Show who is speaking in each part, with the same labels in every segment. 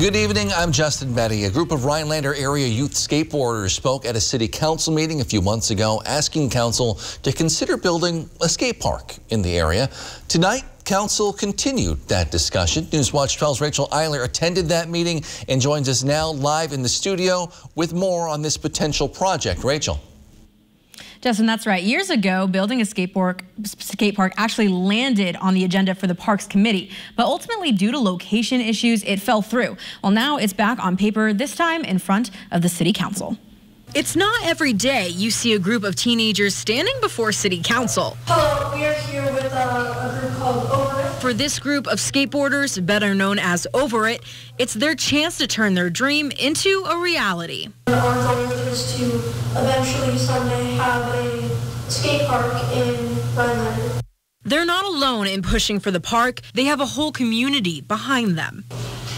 Speaker 1: Good evening, I'm Justin Betty. A group of Rhinelander area youth skateboarders spoke at a city council meeting a few months ago asking council to consider building a skate park in the area. Tonight, council continued that discussion. Newswatch 12's Rachel Eiler attended that meeting and joins us now live in the studio with more on this potential project. Rachel.
Speaker 2: Justin, that's right. Years ago, building a skate park, skate park actually landed on the agenda for the Parks Committee, but ultimately, due to location issues, it fell through. Well, now it's back on paper, this time in front of the City Council. It's not every day you see a group of teenagers standing before City Council.
Speaker 3: Hello, we are here with a, a group called Over It.
Speaker 2: For this group of skateboarders, better known as Over It, it's their chance to turn their dream into a reality.
Speaker 3: Our goal is to eventually someday have a skate park in Rhinelander.
Speaker 2: They're not alone in pushing for the park. They have a whole community behind them.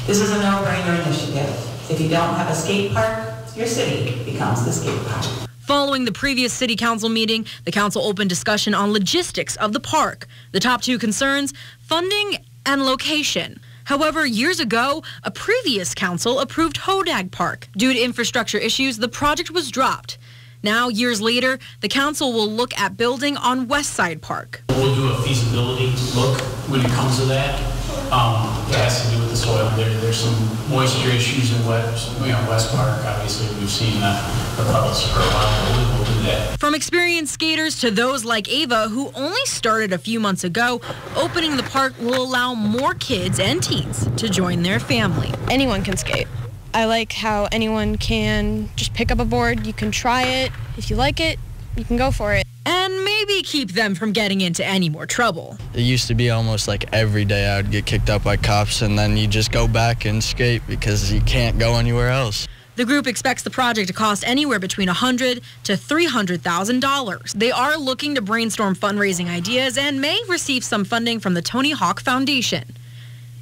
Speaker 4: This is a no-brainer initiative. If you don't have a skate park, your city becomes the skate park.
Speaker 2: Following the previous city council meeting, the council opened discussion on logistics of the park. The top two concerns, funding and location. However, years ago, a previous council approved Hodag Park. Due to infrastructure issues, the project was dropped. Now, years later, the council will look at building on Westside Park.
Speaker 5: We'll do a feasibility look when it comes to that. Um, it has to do with the soil. There, there's some moisture issues in West, you know, West Park. Obviously, we've seen the, the puddles for a while. We'll, we'll do that.
Speaker 2: From experienced skaters to those like Ava, who only started a few months ago, opening the park will allow more kids and teens to join their family.
Speaker 6: Anyone can skate. I like how anyone can just pick up a board. You can try it. If you like it, you can go for it.
Speaker 2: And maybe keep them from getting into any more trouble.
Speaker 7: It used to be almost like every day I would get kicked out by cops and then you just go back and skate because you can't go anywhere else.
Speaker 2: The group expects the project to cost anywhere between $100 to $300,000. They are looking to brainstorm fundraising ideas and may receive some funding from the Tony Hawk Foundation.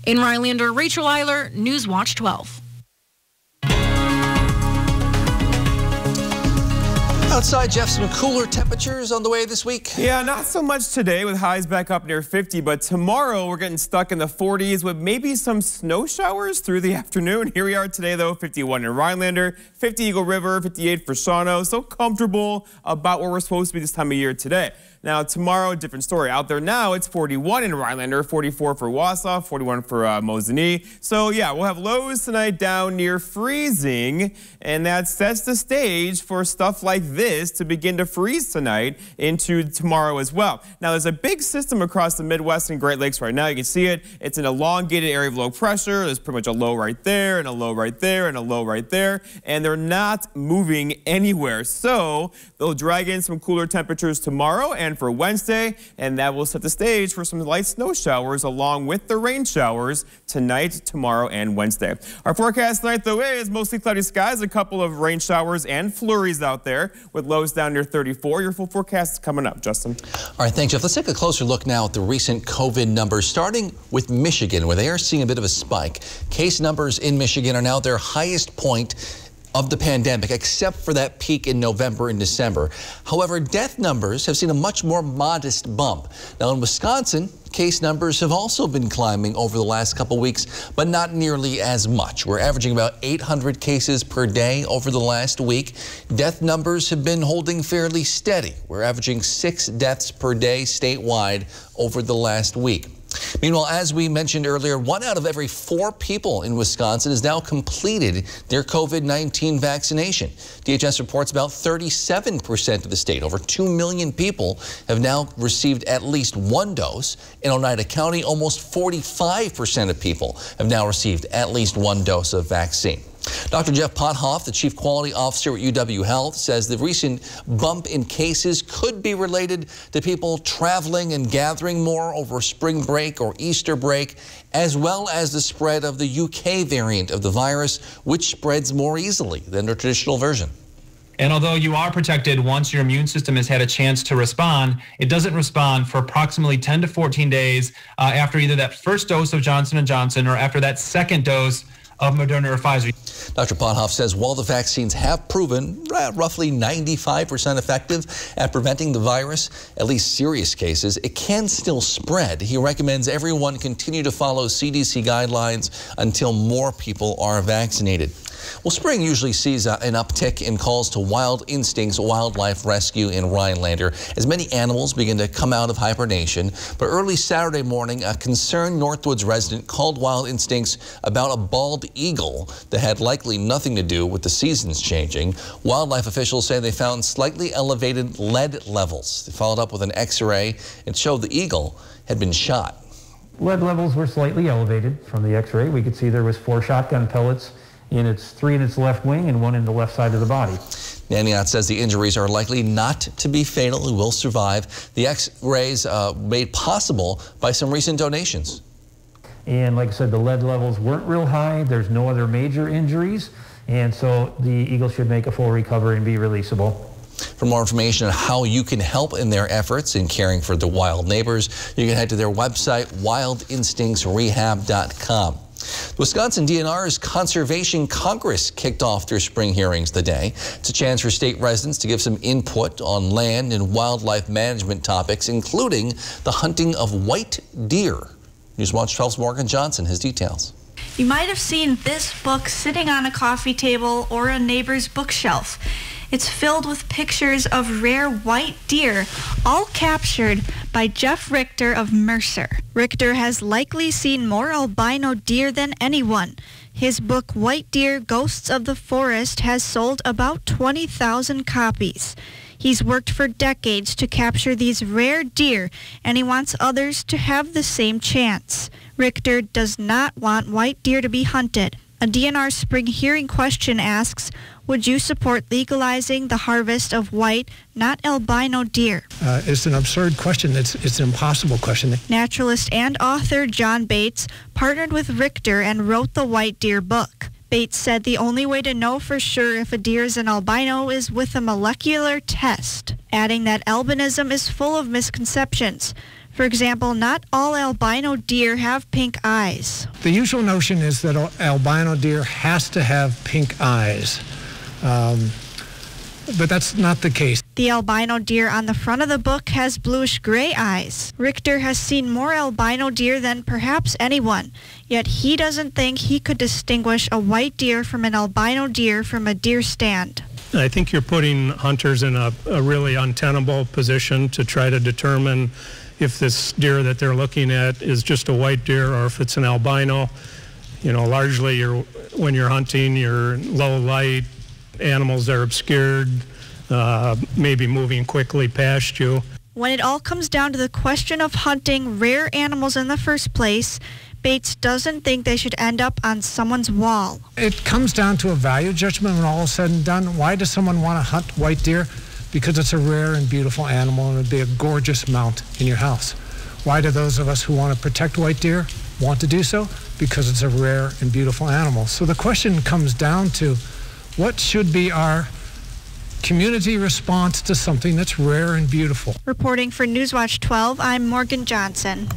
Speaker 2: In Rhinelander, Rachel Eiler, Newswatch 12.
Speaker 1: Outside, Jeff, some cooler temperatures on the way this week.
Speaker 8: Yeah, not so much today with highs back up near 50, but tomorrow we're getting stuck in the 40s with maybe some snow showers through the afternoon. Here we are today, though, 51 in Rhinelander, 50 Eagle River, 58 for Shawano. So comfortable about where we're supposed to be this time of year today. Now, tomorrow, different story. Out there now, it's 41 in Rhinelander, 44 for Wausau, 41 for uh, Mosinee. So, yeah, we'll have lows tonight down near freezing, and that sets the stage for stuff like this to begin to freeze tonight into tomorrow as well. Now, there's a big system across the Midwest and Great Lakes right now. You can see it. It's an elongated area of low pressure. There's pretty much a low right there, and a low right there, and a low right there, and they're not moving anywhere. So, they'll drag in some cooler temperatures tomorrow and for Wednesday, and that will set the stage for some light snow showers along with the rain showers tonight, tomorrow, and Wednesday. Our forecast tonight, though, is mostly cloudy skies, a couple of rain showers and flurries out there with lows down near 34. Your full forecast is coming up, Justin.
Speaker 1: All right, thanks, Jeff. Let's take a closer look now at the recent COVID numbers, starting with Michigan, where they are seeing a bit of a spike. Case numbers in Michigan are now their highest point of the pandemic, except for that peak in November and December. However, death numbers have seen a much more modest bump. Now, in Wisconsin, case numbers have also been climbing over the last couple weeks, but not nearly as much. We're averaging about 800 cases per day over the last week. Death numbers have been holding fairly steady. We're averaging six deaths per day statewide over the last week. Meanwhile, as we mentioned earlier, one out of every four people in Wisconsin has now completed their COVID-19 vaccination. DHS reports about 37% of the state, over 2 million people, have now received at least one dose. In Oneida County, almost 45% of people have now received at least one dose of vaccine. Dr. Jeff Pothof, the Chief Quality Officer at UW Health, says the recent bump in cases could be related to people traveling and gathering more over spring break or Easter break, as well as the spread of the UK variant of the virus, which spreads more easily than the traditional version.
Speaker 9: And although you are protected once your immune system has had a chance to respond, it doesn't respond for approximately 10 to 14 days uh, after either that first dose of Johnson & Johnson or after that second dose of Moderna or Pfizer.
Speaker 1: Dr. Pothof says while the vaccines have proven roughly 95% effective at preventing the virus, at least serious cases, it can still spread. He recommends everyone continue to follow CDC guidelines until more people are vaccinated. Well, spring usually sees uh, an uptick in calls to Wild Instincts Wildlife Rescue in Rhinelander as many animals begin to come out of hibernation. But early Saturday morning, a concerned Northwoods resident called Wild Instincts about a bald eagle that had likely nothing to do with the seasons changing. Wildlife officials say they found slightly elevated lead levels. They followed up with an x-ray and showed the eagle had been shot.
Speaker 10: Lead levels were slightly elevated from the x-ray. We could see there was four shotgun pellets in its three in its left wing and one in the left side of the body.
Speaker 1: Naniot says the injuries are likely not to be fatal and will survive. The x-rays uh, made possible by some recent donations.
Speaker 10: And like I said, the lead levels weren't real high. There's no other major injuries. And so the eagle should make a full recovery and be releasable.
Speaker 1: For more information on how you can help in their efforts in caring for the wild neighbors, you can head to their website, wildinstinctsrehab.com. The Wisconsin DNR's Conservation Congress kicked off their spring hearings today. It's a chance for state residents to give some input on land and wildlife management topics, including the hunting of white deer. Newswatch 12's Morgan Johnson has details.
Speaker 11: You might have seen this book sitting on a coffee table or a neighbor's bookshelf. It's filled with pictures of rare white deer, all captured by Jeff Richter of Mercer. Richter has likely seen more albino deer than anyone. His book, White Deer Ghosts of the Forest, has sold about 20,000 copies. He's worked for decades to capture these rare deer, and he wants others to have the same chance. Richter does not want white deer to be hunted. A DNR spring hearing question asks, would you support legalizing the harvest of white, not albino deer?
Speaker 12: Uh, it's an absurd question. It's, it's an impossible question.
Speaker 11: Naturalist and author John Bates partnered with Richter and wrote the White Deer book. Bates said the only way to know for sure if a deer is an albino is with a molecular test, adding that albinism is full of misconceptions. For example, not all albino deer have pink eyes.
Speaker 12: The usual notion is that albino deer has to have pink eyes. Um, but that's not the case.
Speaker 11: The albino deer on the front of the book has bluish gray eyes. Richter has seen more albino deer than perhaps anyone, yet he doesn't think he could distinguish a white deer from an albino deer from a deer stand.
Speaker 13: I think you're putting hunters in a, a really untenable position to try to determine if this deer that they're looking at is just a white deer or if it's an albino. You know, largely you're, when you're hunting, you're low light, animals are obscured, uh, maybe moving quickly past you.
Speaker 11: When it all comes down to the question of hunting rare animals in the first place, Bates doesn't think they should end up on someone's wall.
Speaker 12: It comes down to a value judgment when all is said and done. Why does someone want to hunt white deer? Because it's a rare and beautiful animal and it'd be a gorgeous mount in your house. Why do those of us who want to protect white deer want to do so? Because it's a rare and beautiful animal. So the question comes down to what should be our community response to something that's rare and beautiful?
Speaker 11: Reporting for Newswatch 12, I'm Morgan Johnson.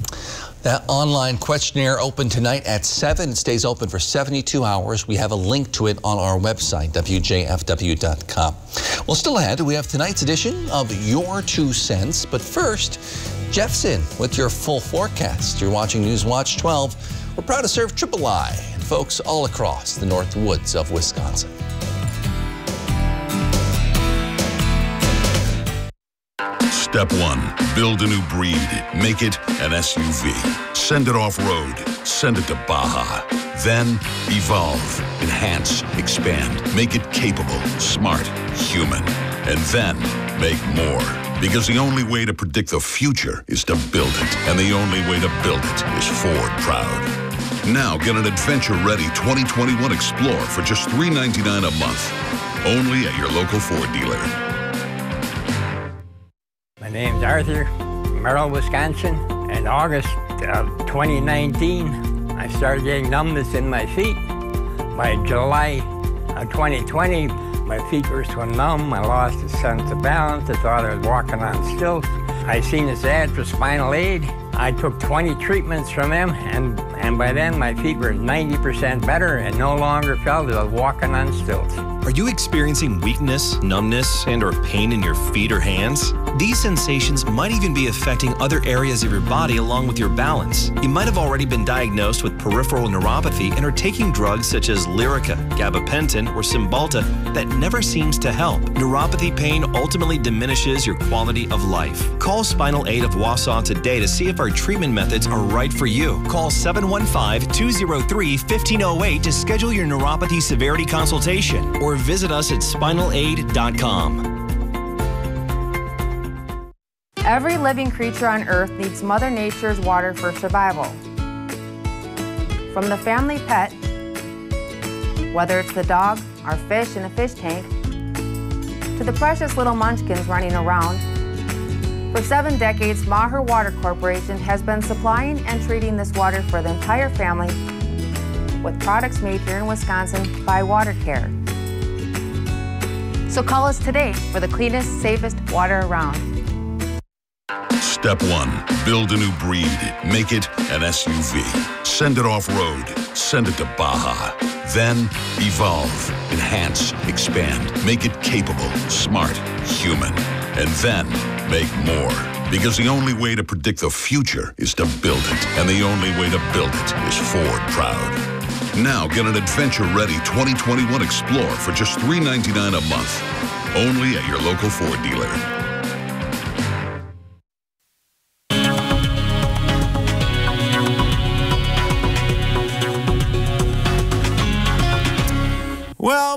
Speaker 1: That online questionnaire open tonight at 7. It stays open for 72 hours. We have a link to it on our website, WJFW.com. Well, still ahead, we have tonight's edition of Your Two Cents. But first, Jeff's in with your full forecast. You're watching Newswatch 12. We're proud to serve Triple I and folks all across the North Woods of Wisconsin.
Speaker 14: Step one, build a new breed. Make it an SUV. Send it off-road. Send it to Baja. Then evolve, enhance, expand. Make it capable, smart, human. And then make more. Because the only way to predict the future is to build it. And the only way to build it is Ford Proud. Now get an adventure-ready 2021 Explorer for just 399 a month. Only at your local Ford dealer.
Speaker 15: My name's Arthur, Merrill, Wisconsin. In August of 2019, I started getting numbness in my feet. By July of 2020, My feet were so numb, I lost a sense of balance. I thought I was walking on stilts. I seen this ad for Spinal Aid. I took 20 treatments from them, and, and by then my feet were 90% better and no longer felt as walking on stilts.
Speaker 16: Are you experiencing weakness, numbness, and or pain in your feet or hands? These sensations might even be affecting other areas of your body along with your balance. You might have already been diagnosed with peripheral neuropathy and are taking drugs such as Lyrica, gabapentin, or Cymbalta that never seems to help. Neuropathy pain ultimately diminishes your quality of life. Call Spinal Aid of Wausau today to see if our treatment methods are right for you. Call 715-203-1508 to schedule your neuropathy severity consultation or visit us at spinalaid.com.
Speaker 17: Every living creature on Earth needs Mother Nature's water for survival. From the family pet, whether it's the dog, our fish in a fish tank, to the precious little munchkins running around, for seven decades, Maher Water Corporation has been supplying and treating this water for the entire family with products made here in Wisconsin by Water Care. So call us today for the cleanest, safest water around.
Speaker 14: Step one, build a new breed. Make it an SUV. Send it off-road. Send it to Baja. Then evolve, enhance, expand. Make it capable, smart, human. And then make more. Because the only way to predict the future is to build it. And the only way to build it is Ford Proud. Now get an adventure-ready 2021 Explorer for just 399 a month. Only at your local Ford dealer.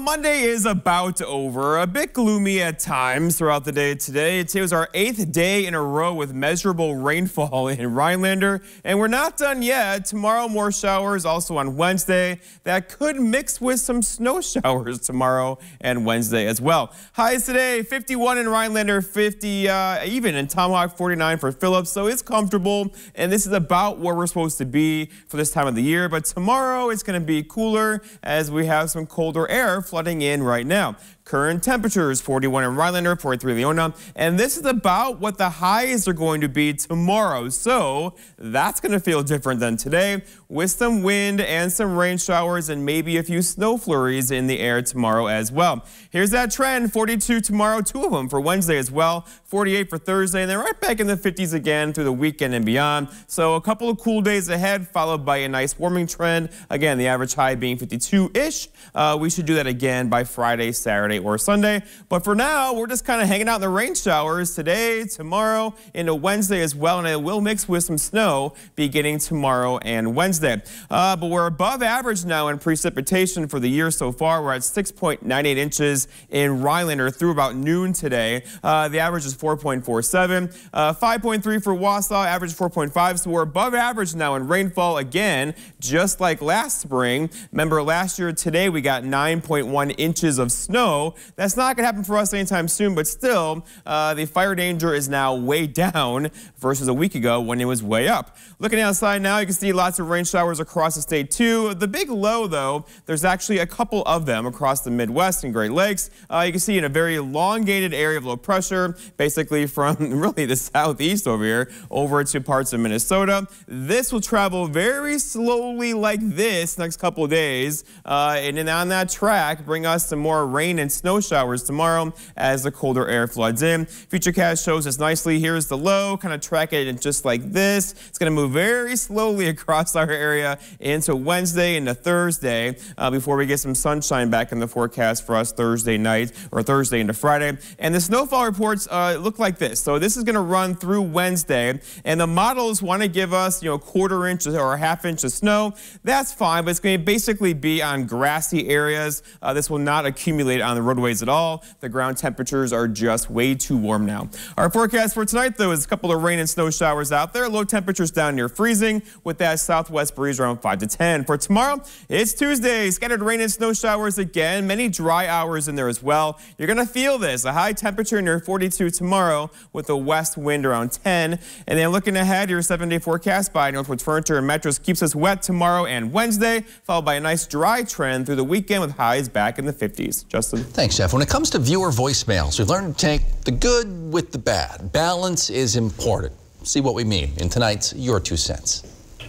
Speaker 8: Well, Monday is about over. A bit gloomy at times throughout the day today. Today was our eighth day in a row with measurable rainfall in Rhinelander, and we're not done yet. Tomorrow, more showers also on Wednesday. That could mix with some snow showers tomorrow and Wednesday as well. Highs today 51 in Rhinelander, 50 uh, even in Tomahawk, 49 for Phillips, so it's comfortable, and this is about where we're supposed to be for this time of the year. But tomorrow it's going to be cooler as we have some colder air flooding in right now. Current temperatures 41 in Rhinelander, 43 in Laona, and this is about what the highs are going to be tomorrow. So that's going to feel different than today with some wind and some rain showers and maybe a few snow flurries in the air tomorrow as well. Here's that trend 42 tomorrow, two of them for Wednesday as well, 48 for Thursday, and then right back in the 50s again through the weekend and beyond. So a couple of cool days ahead, followed by a nice warming trend. Again, the average high being 52 ish. Uh, we should do that again by Friday, Saturday, or Sunday. But for now, we're just kind of hanging out in the rain showers today, tomorrow, into Wednesday as well. And it will mix with some snow beginning tomorrow and Wednesday. Uh, but we're above average now in precipitation for the year so far. We're at 6.98 inches in Rhinelander through about noon today. Uh, the average is 4.47. Uh, 5.3 for Wausau, average 4.5. So we're above average now in rainfall again, just like last spring. Remember last year today we got 9.1 inches of snow. That's not going to happen for us anytime soon, but still, uh, the fire danger is now way down versus a week ago when it was way up. Looking outside now, you can see lots of rain showers across the state too. The big low, though, there's actually a couple of them across the Midwest and Great Lakes. Uh, you can see in a very elongated area of low pressure, basically from really the southeast over here over to parts of Minnesota. This will travel very slowly like this next couple of days, uh, and then on that track, bring us some more rain and snow showers tomorrow as the colder air floods in. Futurecast shows us nicely. Here's the low, kind of track it just like this. It's going to move very slowly across our area into Wednesday into Thursday uh, before we get some sunshine back in the forecast for us Thursday night or Thursday into Friday. And the snowfall reports uh, look like this. So this is going to run through Wednesday, and the models want to give us, you know, quarter inch or a half inch of snow. That's fine, but it's going to basically be on grassy areas. Uh, this will not accumulate on the roadways at all. The ground temperatures are just way too warm now. Our forecast for tonight, though, is a couple of rain and snow showers out there. Low temperatures down near freezing with that southwest breeze around 5 to 10. For tomorrow, it's Tuesday. Scattered rain and snow showers again. Many dry hours in there as well. You're going to feel this. A high temperature near 42 tomorrow with a west wind around 10. And then looking ahead, your seven-day forecast by Northwoods Furniture and Mattress keeps us wet tomorrow and Wednesday, followed by a nice dry trend through the weekend with highs back in the 50s. Justin?
Speaker 1: Thanks, Jeff. When it comes to viewer voicemails, we've learned to take the good with the bad. Balance is important. See what we mean in tonight's Your Two Cents.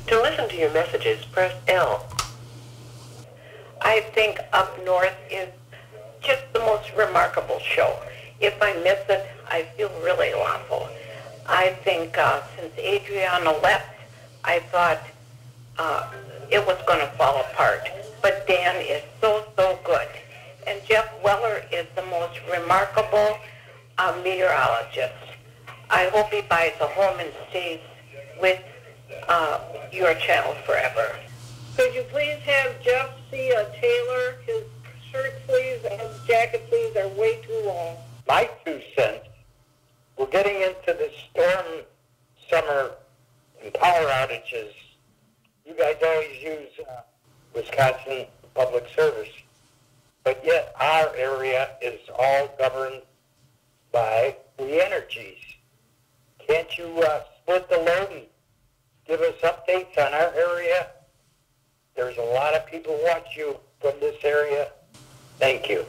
Speaker 18: To listen to your messages, press L. I think Up North is just the most remarkable show. If I miss it, I feel really awful. I think uh, since Adriana left, I thought uh, it was going to fall apart. But Dan is so, so good. And Jeff Weller is the most remarkable uh, meteorologist. I hope he buys a home and stays with uh, your channel forever.
Speaker 19: Could you please have Jeff see a tailor? His shirt sleeves and his jacket sleeves are way too long.
Speaker 20: My two cents, we're getting into the storm summer and power outages. You guys always use uh, Wisconsin Public Service, but yet our area is all governed by the energies. Can't you uh, split the load and give us updates on our area? There's a lot of people watch you from this area. Thank you.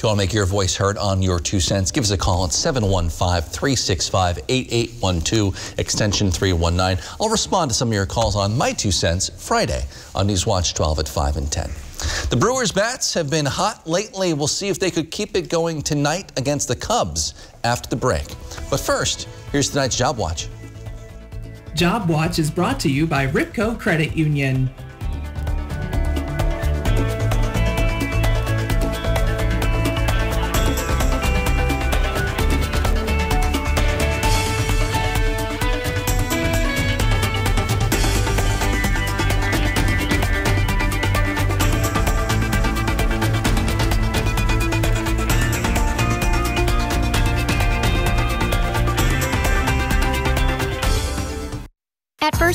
Speaker 1: If you want to make your voice heard on your two cents, give us a call at 715-365-8812, extension 319. I'll respond to some of your calls on my two cents Friday on Newswatch 12 at 5 and 10. The Brewers bats have been hot lately. We'll see if they could keep it going tonight against the Cubs after the break. But first, here's tonight's Job Watch.
Speaker 21: Job Watch is brought to you by Ripco Credit Union.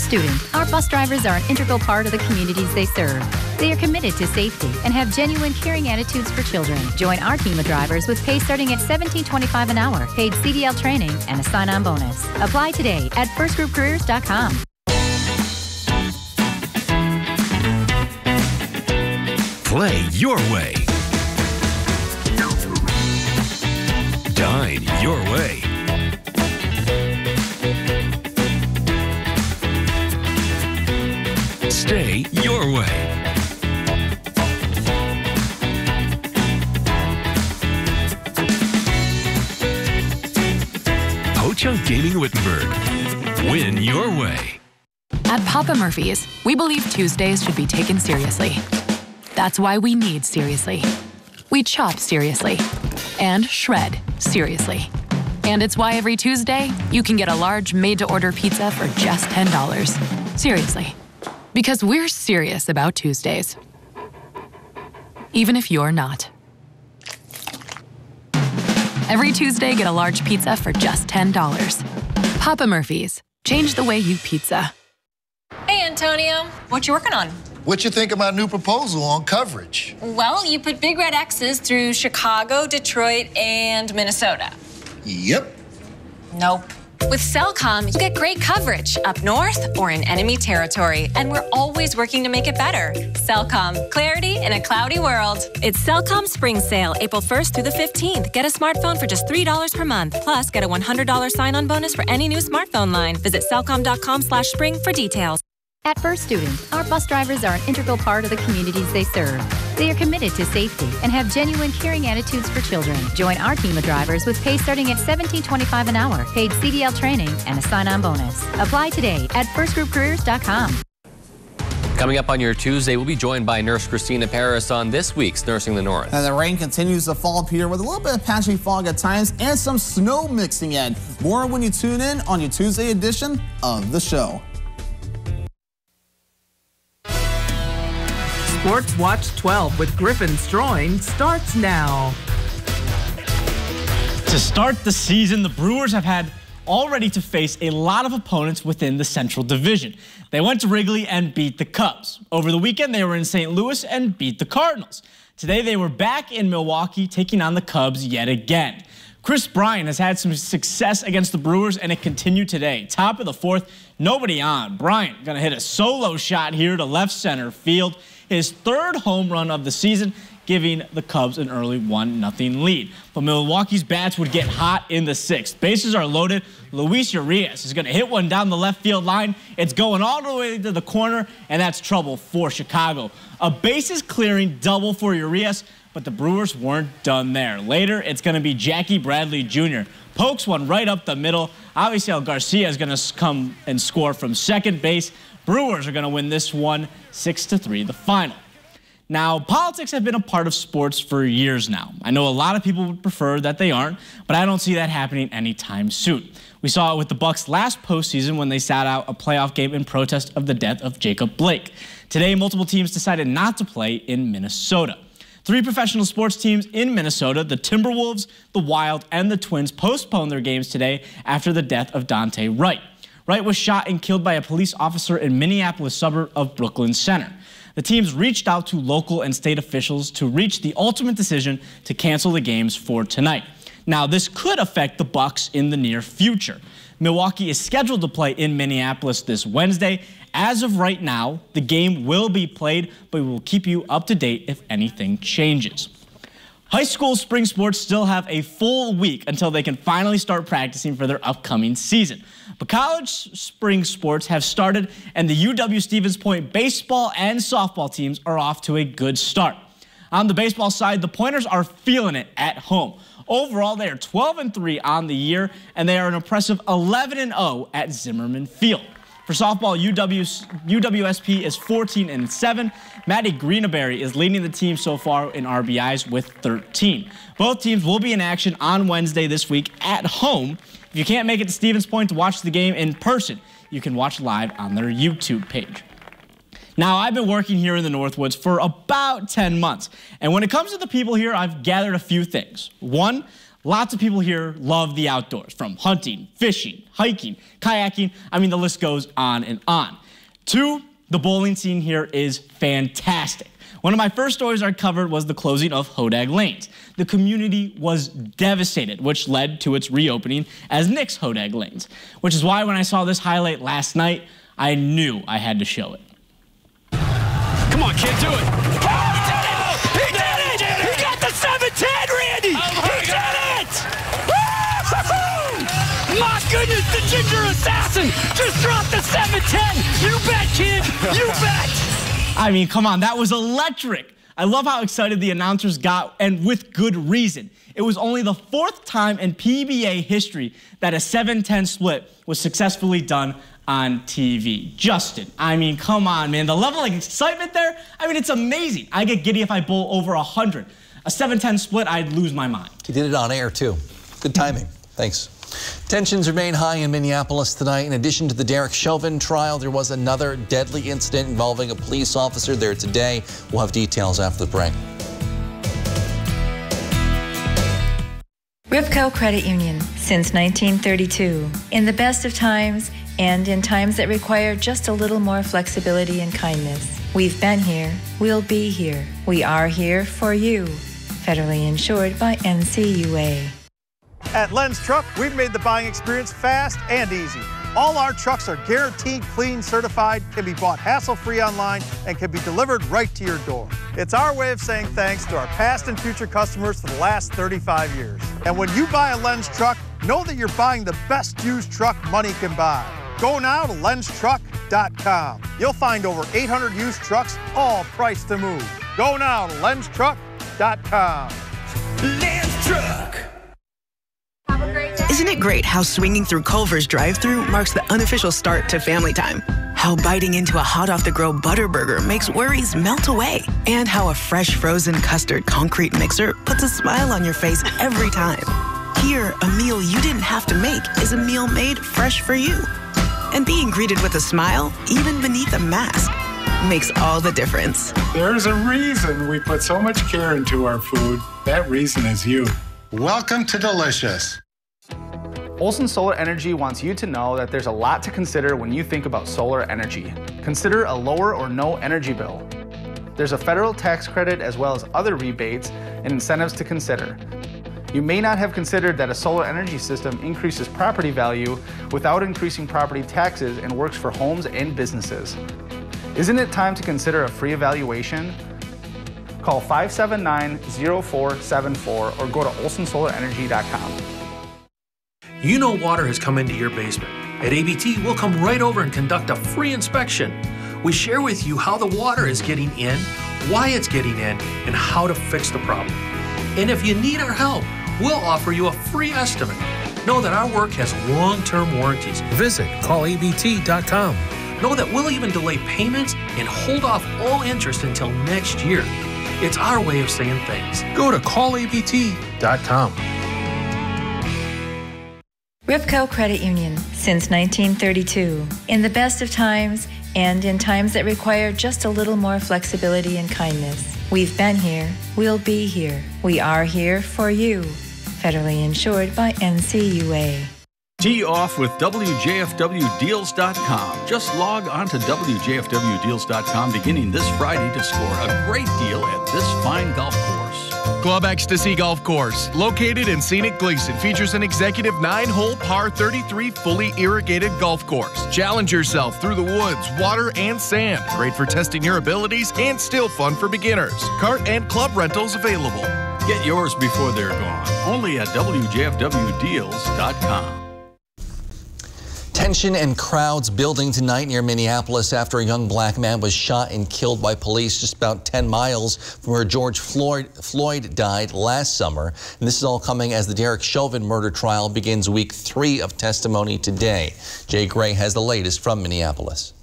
Speaker 22: Student, our bus drivers are an integral part of the communities they serve. They are committed to safety and have genuine caring attitudes for children. Join our team of drivers with pay starting at $17.25 an hour, paid CDL training, and a sign-on bonus. Apply today at firstgroupcareers.com.
Speaker 23: Play your way. Dine your way. Stay your way. Ho Chunk Gaming Wittenberg. Win your way.
Speaker 24: At Papa Murphy's, we believe Tuesdays should be taken seriously. That's why we need seriously. We chop seriously and shred seriously. And it's why every Tuesday you can get a large made to order pizza for just $10. Seriously. Because we're serious about Tuesdays. Even if you're not. Every Tuesday, get a large pizza for just $10. Papa Murphy's. Change the way you pizza.
Speaker 25: Hey, Antonio. What you working on?
Speaker 26: What you think of my new proposal on coverage?
Speaker 25: Well, you put big red X's through Chicago, Detroit, and Minnesota.
Speaker 26: Yep.
Speaker 25: Nope. With Cellcom, you get great coverage up north or in enemy territory, and we're always working to make it better. Cellcom, clarity in a cloudy world. It's Cellcom Spring Sale, April 1st through the 15th. Get a smartphone for just $3 per month. Plus, get a $100 sign-on bonus for any new smartphone line. Visit cellcom.com slash spring for details.
Speaker 22: At First Student, our bus drivers are an integral part of the communities they serve. They are committed to safety and have genuine caring attitudes for children. Join our team of drivers with pay starting at $17.25 an hour, paid CDL training, and a sign-on bonus. Apply today at firstgroupcareers.com.
Speaker 27: Coming up on your Tuesday, we'll be joined by Nurse Christina Paris on this week's Nursing the North.
Speaker 28: And the rain continues to fall up here with a little bit of patchy fog at times and some snow mixing in. More when you tune in on your Tuesday edition of the show.
Speaker 29: Sports Watch 12 with Griffin Stroing starts now.
Speaker 30: To start the season, the Brewers have had already to face a lot of opponents within the Central Division. They went to Wrigley and beat the Cubs. Over the weekend, they were in St. Louis and beat the Cardinals. Today, they were back in Milwaukee taking on the Cubs yet again. Kris Bryant has had some success against the Brewers, and it continued today. Top of the fourth, nobody on. Bryant gonna hit a solo shot here to left center field. His third home run of the season giving the Cubs an early 1-0 lead. But Milwaukee's bats would get hot in the sixth. Bases are loaded. Luis Urias is going to hit one down the left field line. It's going all the way to the corner, and that's trouble for Chicago. A bases clearing double for Urias, but the Brewers weren't done there. Later, it's going to be Jackie Bradley Jr. Pokes one right up the middle. Avisail, Garcia is going to come and score from second base. Brewers are going to win this one 6 to 3, the final. Now, politics have been a part of sports for years now. I know a lot of people would prefer that they aren't, but I don't see that happening anytime soon. We saw it with the Bucks last postseason when they sat out a playoff game in protest of the death of Jacob Blake. Today, multiple teams decided not to play in Minnesota. Three professional sports teams in Minnesota, the Timberwolves, the Wild, and the Twins, postponed their games today after the death of Daunte Wright. Wright was shot and killed by a police officer in Minneapolis suburb of Brooklyn Center. The teams reached out to local and state officials to reach the ultimate decision to cancel the games for tonight. Now, this could affect the Bucks in the near future. Milwaukee is scheduled to play in Minneapolis this Wednesday. As of right now, the game will be played, but we will keep you up to date if anything changes. High school spring sports still have a full week until they can finally start practicing for their upcoming season. But college spring sports have started, and the UW Stevens Point baseball and softball teams are off to a good start. On the baseball side, the Pointers are feeling it at home. Overall, they are 12 and 3 on the year, and they are an impressive 11 and 0 at Zimmerman Field. For softball, UW, UWSP is 14 and 7. Maddie Greenberry is leading the team so far in RBIs with 13. Both teams will be in action on Wednesday this week at home. If you can't make it to Stevens Point to watch the game in person, you can watch live on their YouTube page. Now, I've been working here in the Northwoods for about 10 months. And when it comes to the people here, I've gathered a few things. One, lots of people here love the outdoors, from hunting, fishing, hiking, kayaking. I mean, the list goes on and on. Two, the bowling scene here is fantastic. One of my first stories I covered was the closing of Hodag Lanes. The community was devastated, which led to its reopening as Nick's Hodag Lanes, which is why when I saw this highlight last night, I knew I had to show it.
Speaker 31: Come on, kid, do it. It! Ginger assassin just dropped the 710! You bet, kid! You bet!
Speaker 30: I mean, come on, that was electric. I love how excited the announcers got, and with good reason. It was only the fourth time in PBA history that a 7-10 split was successfully done on TV. Justin, I mean, come on, man. The level of excitement there, I mean, it's amazing. I get giddy if I bowl over 100. A 7-10 split, I'd lose my mind.
Speaker 1: He did it on air, too. Good timing. Thanks. Tensions remain high in Minneapolis tonight. In addition to the Derek Chauvin trial, there was another deadly incident involving a police officer there today. We'll have details after the break.
Speaker 32: Ripco Credit Union since 1932. In the best of times and in times that require just a little more flexibility and kindness. We've been here, we'll be here. We are here for you. Federally insured by NCUA.
Speaker 33: At Lens Truck, we've made the buying experience fast and easy. All our trucks are guaranteed clean certified, can be bought hassle-free online, and can be delivered right to your door. It's our way of saying thanks to our past and future customers for the last 35 years. And when you buy a Lens truck, know that you're buying the best used truck money can buy. Go now to lenstruck.com. You'll find over 800 used trucks, all priced to move. Go now to lenstruck.com.
Speaker 34: Isn't it great how swinging through Culver's drive-through marks the unofficial start to family time? How biting into a hot off the grill butter burger makes worries melt away? And how a fresh frozen custard concrete mixer puts a smile on your face every time. Here, a meal you didn't have to make is a meal made fresh for you. And being greeted with a smile, even beneath a mask, makes all the difference.
Speaker 35: There's a reason we put so much care into our food. That reason is you.
Speaker 36: Welcome to Delicious.
Speaker 28: Olson Solar Energy wants you to know that there's a lot to consider when you think about solar energy. Consider a lower or no energy bill. There's a federal tax credit as well as other rebates and incentives to consider. You may not have considered that a solar energy system increases property value without increasing property taxes and works for homes and businesses. Isn't it time to consider a free evaluation?
Speaker 37: Call 579 0474 or go to olsonsolarenergy.com.
Speaker 38: You know water has come into your basement. At ABT, we'll come right over and conduct a free inspection. We share with you how the water is getting in, why it's getting in, and how to fix the problem. And if you need our help, we'll offer you a free estimate. Know that our work has long term warranties. Visit callabt.com. Know that we'll even delay payments and hold off all interest until next year. It's our way of saying thanks. Go to callabt.com.
Speaker 22: Ripco Credit Union since 1932. In the best of times and in times that require just a little more flexibility and kindness. We've been here, we'll be here. We are here for you. Federally insured by NCUA.
Speaker 14: Tee off with WJFWdeals.com. Just log on to WJFWdeals.com beginning this Friday to score a great deal at this fine golf course.
Speaker 39: Club Ecstasy Golf Course, located in scenic Gleason, features an executive nine hole par 33 fully irrigated golf course. Challenge yourself through the woods, water, and sand. Great for testing your abilities and still fun for beginners. Cart and club rentals available.
Speaker 14: Get yours before they're gone. Only at WJFWdeals.com.
Speaker 1: Tension and crowds building tonight near Minneapolis after a young black man was shot and killed by police just about 10 miles from where George Floyd, Floyd died last summer. And this is all coming as the Derek Chauvin murder trial begins week three of testimony today. Jay Gray has the latest from Minneapolis.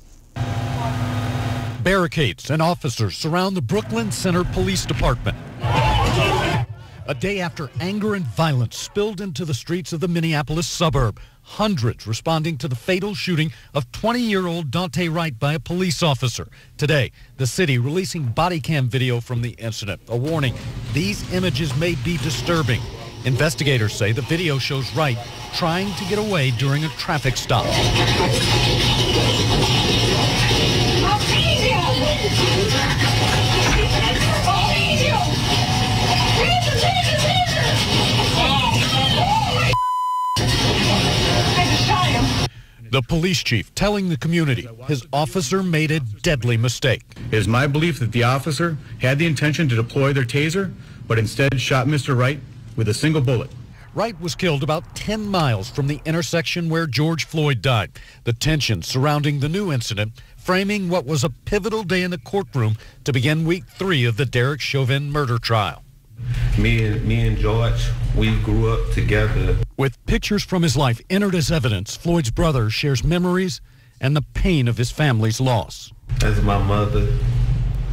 Speaker 40: Barricades and officers surround the Brooklyn Center Police Department. A day after anger and violence spilled into the streets of the Minneapolis suburb, hundreds responding to the fatal shooting of 20-year-old Daunte Wright by a police officer. Today, the city releasing body cam video from the incident. A warning, these images may be disturbing. Investigators say the video shows Wright trying to get away during a traffic stop. The police chief telling the community his officer made a deadly mistake.
Speaker 41: It is my belief that the officer had the intention to deploy their taser, but instead shot Mr. Wright with a single bullet.
Speaker 40: Wright was killed about 10 miles from the intersection where George Floyd died. The tension surrounding the new incident framing what was a pivotal day in the courtroom to begin week three of the Derek Chauvin murder trial.
Speaker 42: Me and me and George, we grew up together.
Speaker 40: With pictures from his life entered as evidence, Floyd's brother shares memories and the pain of his family's loss.
Speaker 42: As my mother,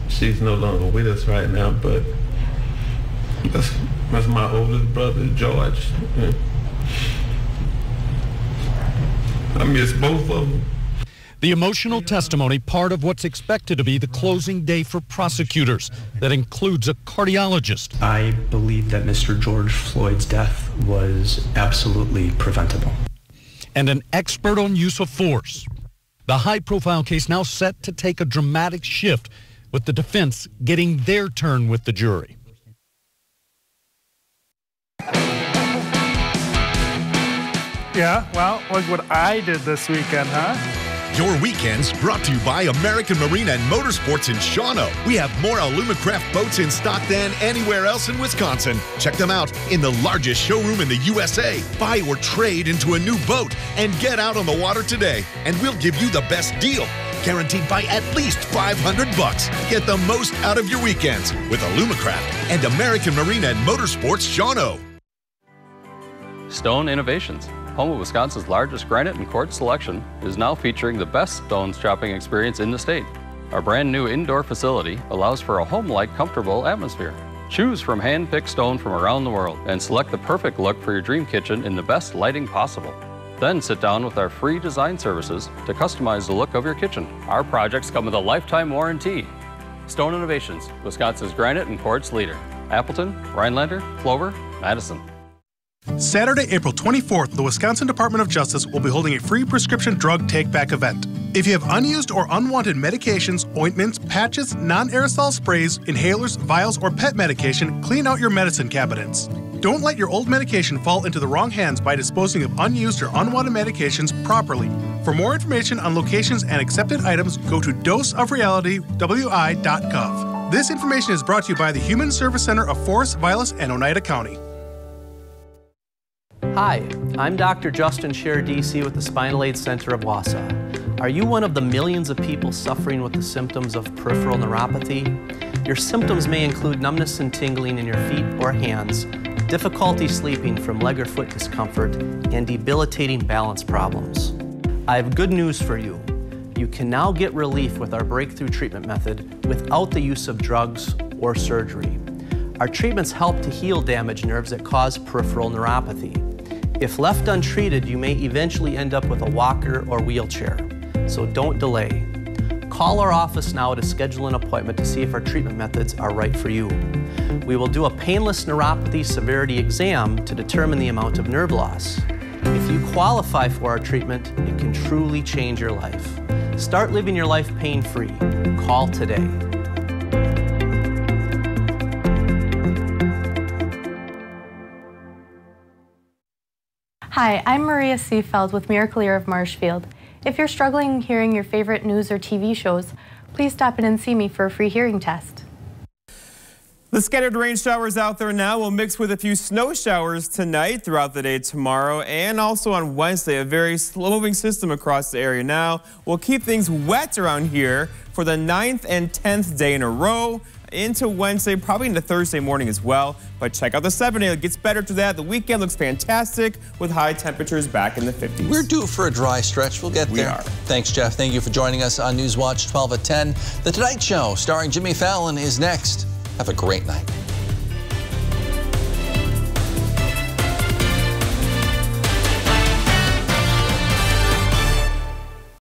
Speaker 42: she's no longer with us right now, but that's, that's my oldest brother, George. I miss both of them.
Speaker 40: The emotional testimony, part of what's expected to be the closing day for prosecutors, that includes a cardiologist.
Speaker 43: I believe that Mr. George Floyd's death was absolutely preventable.
Speaker 40: And an expert on use of force. The high profile case now set to take a dramatic shift, with the defense getting their turn with the jury.
Speaker 37: Yeah, well, look what I did this weekend, huh?
Speaker 33: Your weekends brought to you by American Marine and Motorsports in Shawano. We have more Alumacraft boats in stock than anywhere else in Wisconsin. Check them out in the largest showroom in the USA. Buy or trade into a new boat and get out on the water today, and we'll give you the best deal. Guaranteed by at least 500 bucks. Get the most out of your weekends with Alumacraft and American Marine and Motorsports Shawano.
Speaker 44: Stone Innovations, home of Wisconsin's largest granite and quartz selection, is now featuring the best stone shopping experience in the state. Our brand new indoor facility allows for a home-like comfortable atmosphere. Choose from hand-picked stone from around the world and select the perfect look for your dream kitchen in the best lighting possible. Then sit down with our free design services to customize the look of your kitchen. Our projects come with a lifetime warranty. Stone Innovations, Wisconsin's granite and quartz leader. Appleton, Rhinelander, Plover, Madison.
Speaker 45: Saturday, April 24th, the Wisconsin Department of Justice will be holding a free prescription drug take back event. If you have unused or unwanted medications, ointments, patches, non aerosol sprays, inhalers, vials, or pet medication, clean out your medicine cabinets. Don't let your old medication fall into the wrong hands by disposing of unused or unwanted medications properly. For more information on locations and accepted items, go to doseofrealitywi.gov. This information is brought to you by the Human Service Center of Forest, Vilas, and Oneida County.
Speaker 46: Hi, I'm Dr. Justin Scher, DC with the Spinal Aid Center of Wausau. Are you one of the millions of people suffering with the symptoms of peripheral neuropathy? Your symptoms may include numbness and tingling in your feet or hands, difficulty sleeping from leg or foot discomfort, and debilitating balance problems. I have good news for you. You can now get relief with our breakthrough treatment method without the use of drugs or surgery. Our treatments help to heal damaged nerves that cause peripheral neuropathy. If left untreated, you may eventually end up with a walker or wheelchair, so don't delay. Call our office now to schedule an appointment to see if our treatment methods are right for you. We will do a painless neuropathy severity exam to determine the amount of nerve loss. If you qualify for our treatment, it can truly change your life. Start living your life pain-free. Call today.
Speaker 44: Hi, I'm Maria Seefeld with Miracle Ear of Marshfield. If you're struggling hearing your favorite news or TV shows, please stop in and see me for a free hearing test.
Speaker 8: The scattered rain showers out there now will mix with a few snow showers tonight throughout the day tomorrow and also on Wednesday. A very slow moving system across the area now will keep things wet around here for the 9th and 10th day in a row into Wednesday, probably into Thursday morning as well. But check out the 7 day. It gets better to that. The weekend looks fantastic with high temperatures back in the 50s.
Speaker 1: We're due for a dry stretch. We'll get there.
Speaker 8: We are.
Speaker 1: Thanks, Jeff. Thank you for joining us on Newswatch 12 at 10. The Tonight Show starring Jimmy Fallon is next. Have a great night.